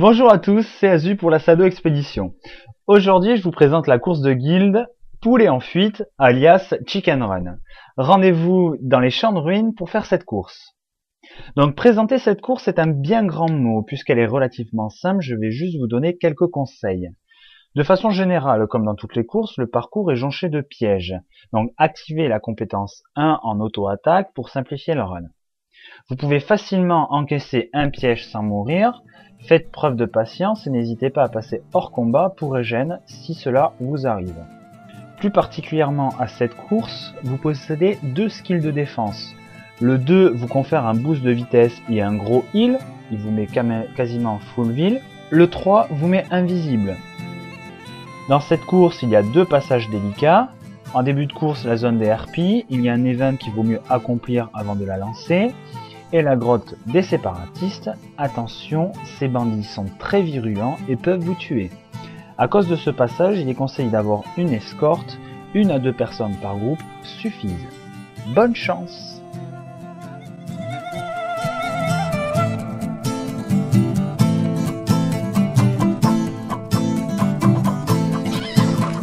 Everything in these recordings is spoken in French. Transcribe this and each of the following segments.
Bonjour à tous, c'est Azu pour la Sado Expédition. Aujourd'hui, je vous présente la course de guilde Poulet en fuite, alias Chicken Run. Rendez-vous dans les champs de ruines pour faire cette course. Donc présenter cette course est un bien grand mot, puisqu'elle est relativement simple, je vais juste vous donner quelques conseils. De façon générale, comme dans toutes les courses, le parcours est jonché de pièges. Donc activez la compétence 1 en auto-attaque pour simplifier le run. Vous pouvez facilement encaisser un piège sans mourir, Faites preuve de patience et n'hésitez pas à passer hors combat pour Eugène si cela vous arrive. Plus particulièrement à cette course, vous possédez deux skills de défense. Le 2 vous confère un boost de vitesse et un gros heal, il vous met quasiment full ville. Le 3 vous met invisible. Dans cette course, il y a deux passages délicats. En début de course, la zone des harpies, il y a un event qu'il vaut mieux accomplir avant de la lancer et la grotte des séparatistes. Attention, ces bandits sont très virulents et peuvent vous tuer. À cause de ce passage, il est conseillé d'avoir une escorte, une à deux personnes par groupe suffisent. Bonne chance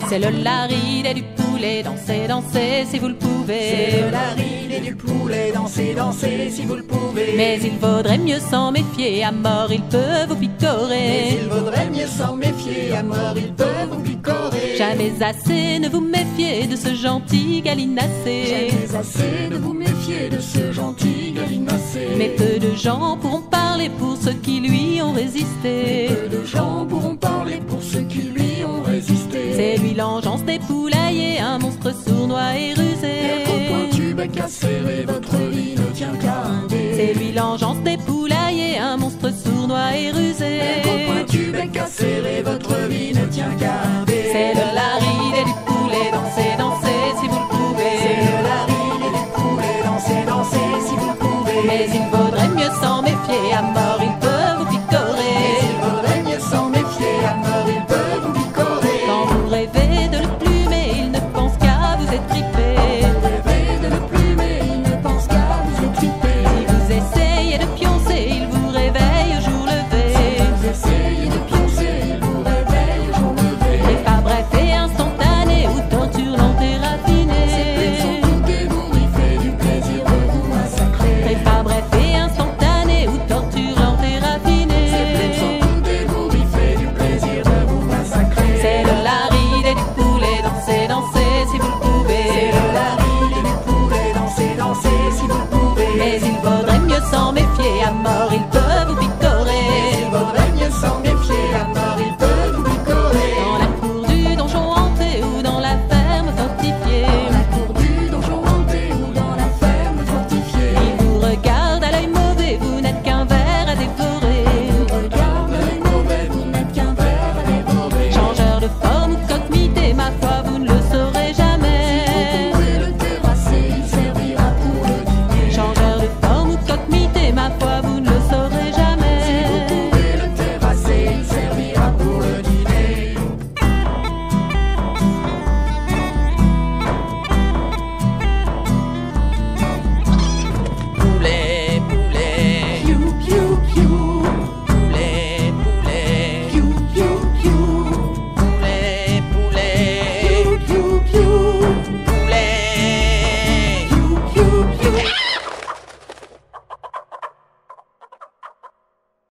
C'est le Larry du poulet, dansez, dansez si vous le pouvez. C'est le du poulet, dansez, dansez si vous le pouvez. Mais il vaudrait mieux s'en méfier, à mort il peut vous picorer. Mais il vaudrait mieux s'en méfier, à mort il peut vous picorer. Jamais assez ne vous méfiez de ce gentil galinacé. Jamais assez ne vous méfiez de ce gentil galinacé. Mais peu de gens pourront parler pour ceux qui lui ont résisté. Mais peu de gens pourront C'est lui l'engeance des poulaillers, un monstre sournois et rusé qu'à serrer, votre vie ne tient qu'à un dé. C'est lui l'engeance des poulaillers, un monstre sournois et rusé. Au pointu bec à serrer, votre vie ne tient qu'à un